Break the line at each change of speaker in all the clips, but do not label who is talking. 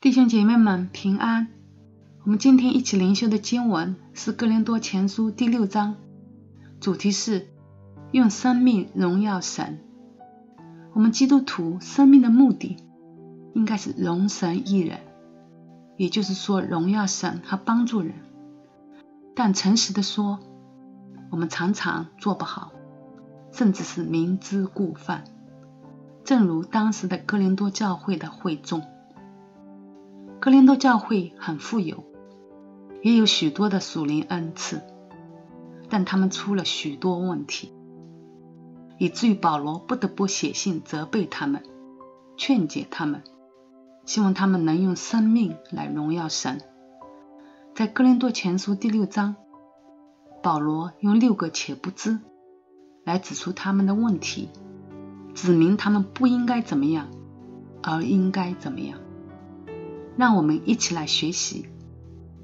弟兄姐妹们平安。我们今天一起灵修的经文是《哥林多前书》第六章，主题是用生命荣耀神。我们基督徒生命的目的应该是荣神益人，也就是说荣耀神和帮助人。但诚实的说，我们常常做不好，甚至是明知故犯。正如当时的哥林多教会的会众，哥林多教会很富有，也有许多的属灵恩赐，但他们出了许多问题，以至于保罗不得不写信责备他们，劝解他们，希望他们能用生命来荣耀神。在哥林多前书第六章，保罗用六个且不知来指出他们的问题。指明他们不应该怎么样，而应该怎么样。让我们一起来学习，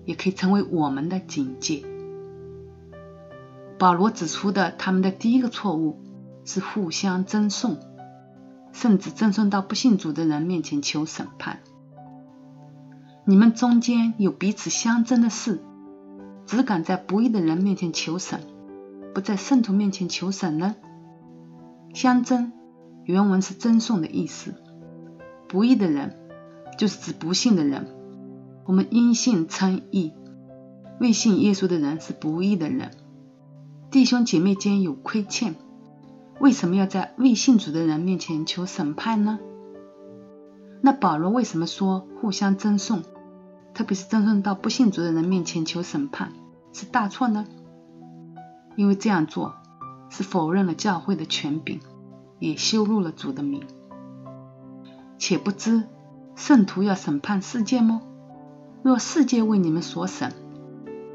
也可以成为我们的警戒。保罗指出的他们的第一个错误是互相赠送，甚至赠送到不信主的人面前求审判。你们中间有彼此相争的事，只敢在不义的人面前求审，不在圣徒面前求审呢？相争。原文是赠送的意思，不义的人就是指不信的人。我们因信称义，未信耶稣的人是不义的人。弟兄姐妹间有亏欠，为什么要在未信主的人面前求审判呢？那保罗为什么说互相赠送，特别是赠送到不信主的人面前求审判是大错呢？因为这样做是否认了教会的权柄。也羞辱了主的名，且不知圣徒要审判世界吗？若世界为你们所审，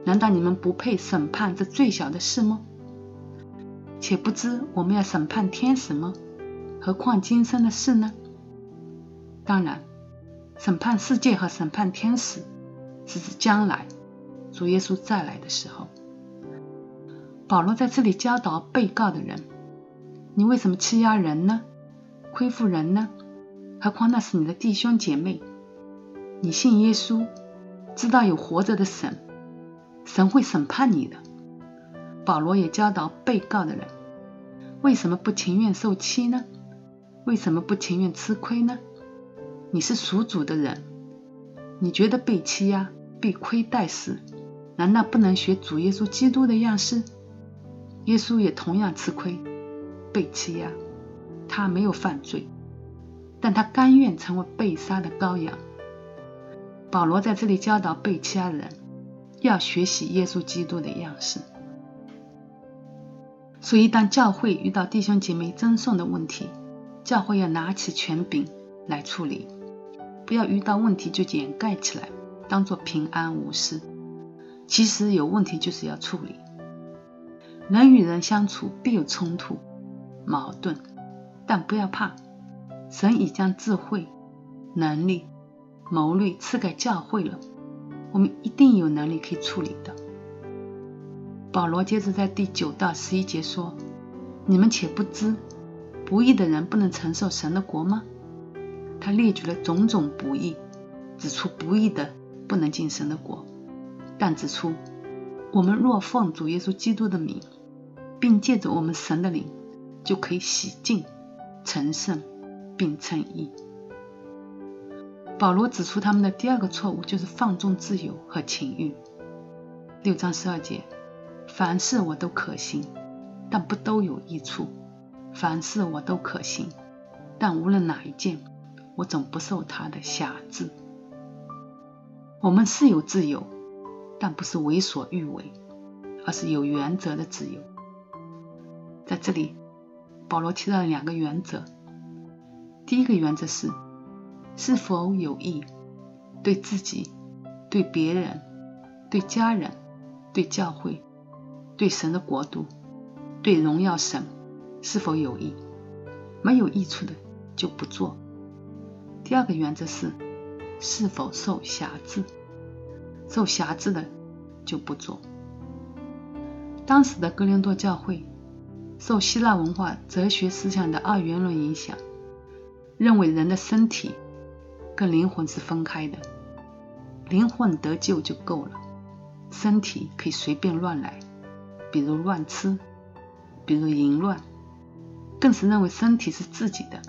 难道你们不配审判这最小的事吗？且不知我们要审判天使吗？何况今生的事呢？当然，审判世界和审判天使是指将来主耶稣再来的时候。保罗在这里教导被告的人。你为什么欺压人呢？亏负人呢？何况那是你的弟兄姐妹。你信耶稣，知道有活着的神，神会审判你的。保罗也教导被告的人，为什么不情愿受欺呢？为什么不情愿吃亏呢？你是属主的人，你觉得被欺压、被亏待时，难道不能学主耶稣基督的样式？耶稣也同样吃亏。被欺压，他没有犯罪，但他甘愿成为被杀的羔羊。保罗在这里教导被欺压的人，要学习耶稣基督的样式。所以，当教会遇到弟兄姐妹赠送的问题，教会要拿起权柄来处理，不要遇到问题就掩盖起来，当做平安无事。其实有问题就是要处理。人与人相处必有冲突。矛盾，但不要怕，神已将智慧、能力、谋略赐给教会了，我们一定有能力可以处理的。保罗接着在第九到十一节说：“你们且不知，不义的人不能承受神的国吗？”他列举了种种不义，指出不义的不能进神的国，但指出我们若奉主耶稣基督的名，并借着我们神的灵。就可以洗净、成圣并称义。保罗指出他们的第二个错误就是放纵自由和情欲。六章十二节：凡事我都可行，但不都有益处；凡事我都可行，但无论哪一件，我总不受他的辖制。我们是有自由，但不是为所欲为，而是有原则的自由。在这里。保罗提到了两个原则，第一个原则是是否有益，对自己、对别人、对家人、对教会、对神的国度、对荣耀神是否有益，没有益处的就不做。第二个原则是是否受辖制，受辖制的就不做。当时的哥林多教会。受希腊文化哲学思想的二元论影响，认为人的身体跟灵魂是分开的，灵魂得救就够了，身体可以随便乱来，比如乱吃，比如淫乱，更是认为身体是自己的，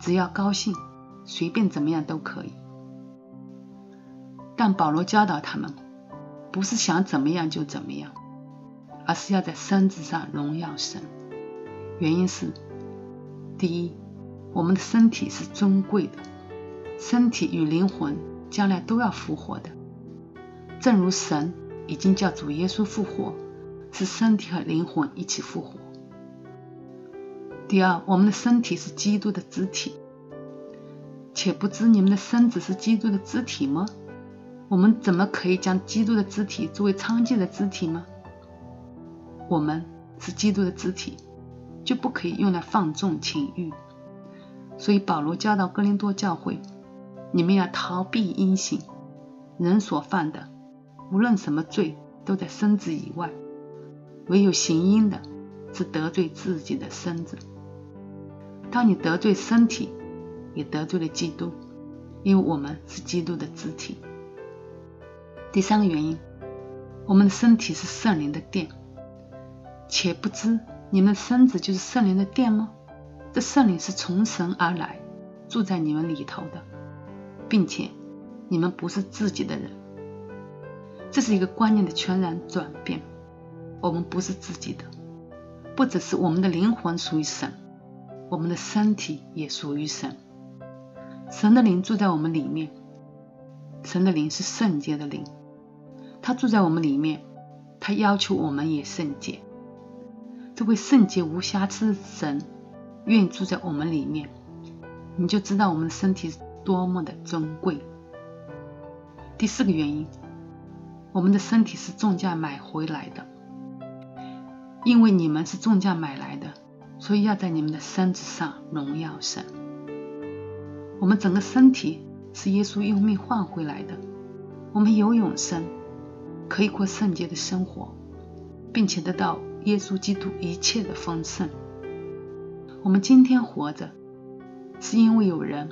只要高兴，随便怎么样都可以。但保罗教导他们，不是想怎么样就怎么样，而是要在身子上荣耀神。原因是，第一，我们的身体是尊贵的，身体与灵魂将来都要复活的，正如神已经叫主耶稣复活，是身体和灵魂一起复活。第二，我们的身体是基督的肢体，且不知你们的身子是基督的肢体吗？我们怎么可以将基督的肢体作为娼妓的肢体吗？我们是基督的肢体，就不可以用来放纵情欲。所以保罗教导哥林多教会：你们要逃避阴行。人所犯的，无论什么罪，都在身子以外；唯有行阴的，是得罪自己的身子。当你得罪身体，也得罪了基督，因为我们是基督的肢体。第三个原因，我们的身体是圣灵的殿，且不知你们身子就是圣灵的殿吗？这圣灵是从神而来，住在你们里头的，并且你们不是自己的人。这是一个观念的全然转变。我们不是自己的，不只是我们的灵魂属于神，我们的身体也属于神。神的灵住在我们里面，神的灵是圣洁的灵。他住在我们里面，他要求我们也圣洁。这位圣洁无瑕疵的神愿意住在我们里面，你就知道我们的身体是多么的尊贵。第四个原因，我们的身体是重价买回来的，因为你们是重价买来的，所以要在你们的身子上荣耀神。我们整个身体是耶稣用命换回来的，我们有永生。可以过圣洁的生活，并且得到耶稣基督一切的丰盛。我们今天活着，是因为有人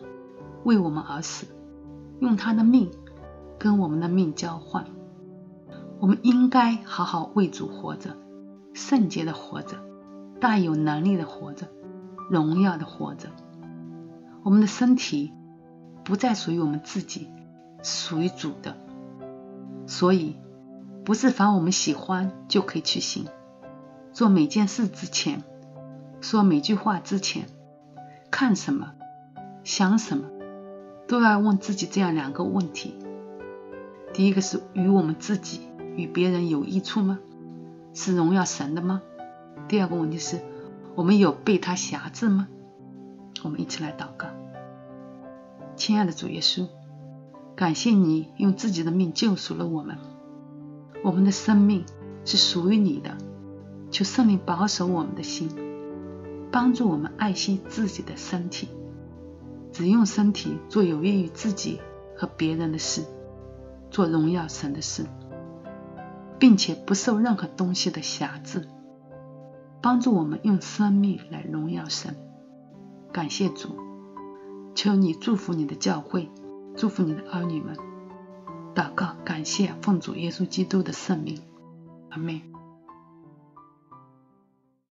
为我们而死，用他的命跟我们的命交换。我们应该好好为主活着，圣洁的活着，大有能力的活着，荣耀的活着。我们的身体不再属于我们自己，属于主的，所以。不是凡我们喜欢就可以去行。做每件事之前，说每句话之前，看什么，想什么，都要问自己这样两个问题：第一个是与我们自己与别人有益处吗？是荣耀神的吗？第二个问题是：我们有被他辖制吗？我们一起来祷告。亲爱的主耶稣，感谢你用自己的命救赎了我们。我们的生命是属于你的，求圣灵保守我们的心，帮助我们爱惜自己的身体，只用身体做有益于自己和别人的事，做荣耀神的事，并且不受任何东西的辖制，帮助我们用生命来荣耀神。感谢主，求你祝福你的教会，祝福你的儿女们。祷告，感谢奉主耶稣基督的圣名，阿门。